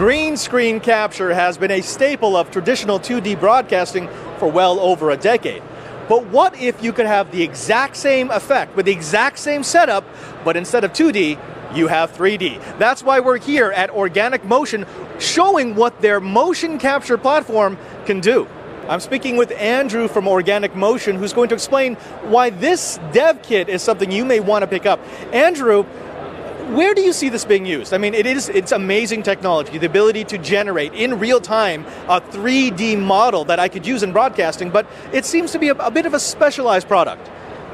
Green screen capture has been a staple of traditional 2D broadcasting for well over a decade. But what if you could have the exact same effect with the exact same setup, but instead of 2D, you have 3D. That's why we're here at Organic Motion showing what their motion capture platform can do. I'm speaking with Andrew from Organic Motion who's going to explain why this dev kit is something you may want to pick up. Andrew, where do you see this being used? I mean, it is it's amazing technology, the ability to generate in real time a 3D model that I could use in broadcasting, but it seems to be a, a bit of a specialized product.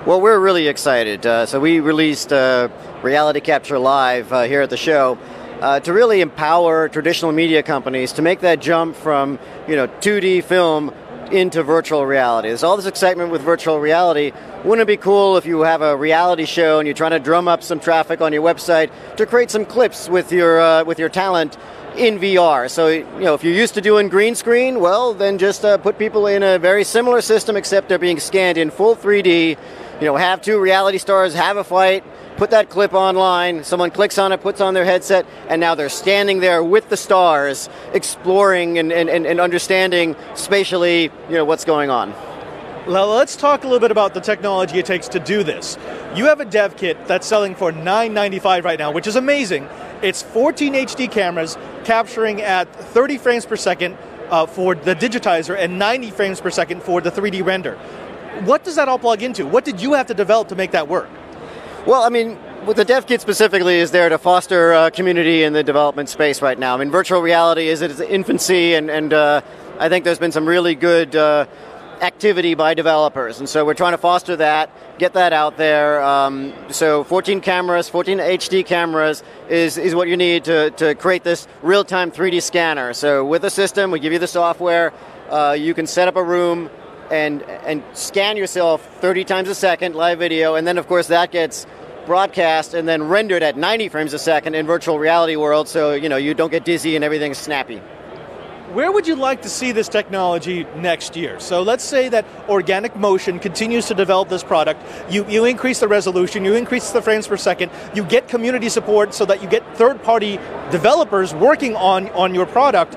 Well, we're really excited. Uh, so we released uh, Reality Capture Live uh, here at the show. Uh, to really empower traditional media companies to make that jump from you know 2D film into virtual reality. There's all this excitement with virtual reality. Wouldn't it be cool if you have a reality show and you're trying to drum up some traffic on your website to create some clips with your uh, with your talent in VR. So, you know, if you're used to doing green screen, well, then just uh, put people in a very similar system, except they're being scanned in full 3D. You know, have two reality stars have a fight, put that clip online, someone clicks on it, puts on their headset, and now they're standing there with the stars, exploring and, and, and understanding spatially, you know, what's going on. Well, let's talk a little bit about the technology it takes to do this. You have a dev kit that's selling for $9.95 right now, which is amazing. It's 14 HD cameras capturing at 30 frames per second uh, for the digitizer and 90 frames per second for the 3D render. What does that all plug into? What did you have to develop to make that work? Well, I mean, the dev kit specifically is there to foster uh, community in the development space right now. I mean, virtual reality is at its infancy, and, and uh, I think there's been some really good uh, activity by developers, and so we're trying to foster that, get that out there. Um, so 14 cameras, 14 HD cameras is, is what you need to, to create this real-time 3D scanner. So with the system, we give you the software, uh, you can set up a room and, and scan yourself 30 times a second, live video, and then of course that gets broadcast and then rendered at 90 frames a second in virtual reality world so you know you don't get dizzy and everything's snappy. Where would you like to see this technology next year? So let's say that Organic Motion continues to develop this product. You, you increase the resolution, you increase the frames per second, you get community support so that you get third party developers working on, on your product.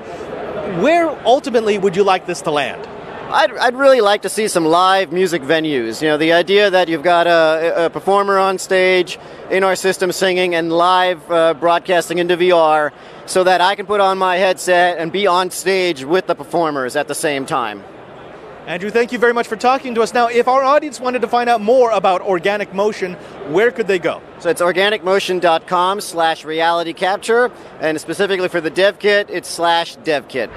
Where ultimately would you like this to land? I'd, I'd really like to see some live music venues. You know, the idea that you've got a, a performer on stage in our system singing and live uh, broadcasting into VR so that I can put on my headset and be on stage with the performers at the same time. Andrew, thank you very much for talking to us. Now, if our audience wanted to find out more about Organic Motion, where could they go? So it's organicmotion.com slash reality capture, and specifically for the dev kit, it's slash dev kit.